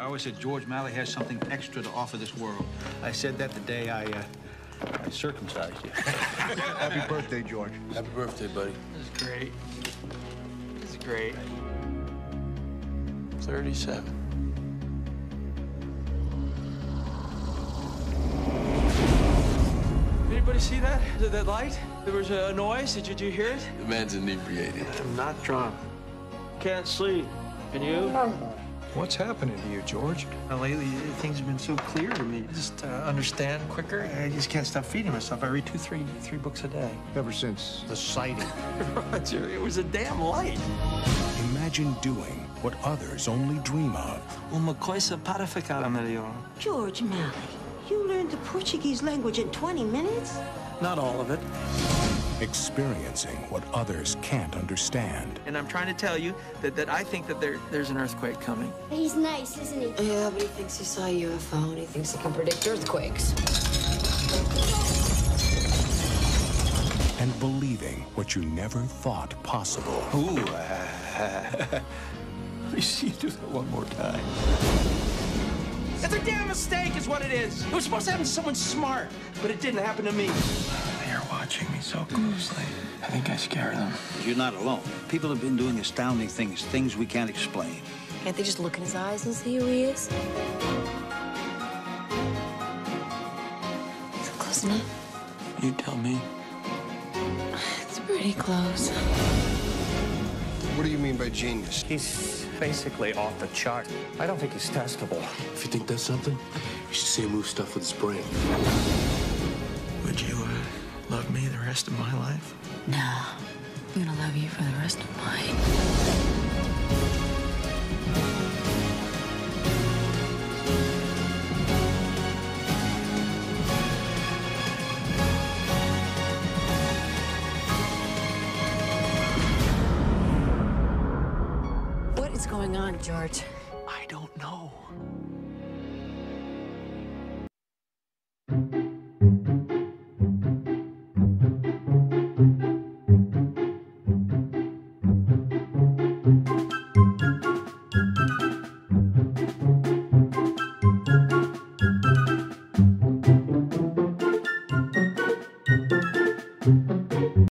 I always said George Malley has something extra to offer this world. I said that the day I, uh, I circumcised you. Happy birthday, George. Happy birthday, buddy. This is great. This is great. 37. Anybody see that? That- That light? There was a noise. Did you, did you hear it? The man's inebriated. I'm not drunk. Can't sleep. And you? What's happening to you, George? Well, lately, things have been so clear to me. Just uh, understand quicker. I just can't stop feeding myself. I read two, three, three books a day. Ever since the sighting. Roger, it was a damn light. Imagine doing what others only dream of. Uma coisa para ficar melhor. George Malley, you learned the Portuguese language in 20 minutes? Not all of it. Experiencing what others can't understand. And I'm trying to tell you that, that I think that there, there's an earthquake coming. He's nice, isn't he? Yeah, but he thinks he saw a UFO and he thinks he can predict earthquakes. And believing what you never thought possible. Ooh, uh, let me see you do that one more time. It's a damn mistake, is what it is. It was supposed to happen to someone smart, but it didn't happen to me. They're watching me so closely. I think I scare them. You're not alone. People have been doing astounding things, things we can't explain. Can't they just look in his eyes and see who he is? Is it close enough? You tell me. It's pretty close. What do you mean by genius? He's basically off the chart. I don't think he's testable. If you think that's something, you should see him move stuff with his brain. Would you uh, love me the rest of my life? No. I'm gonna love you for the rest of mine. What is going on, George? I don't know.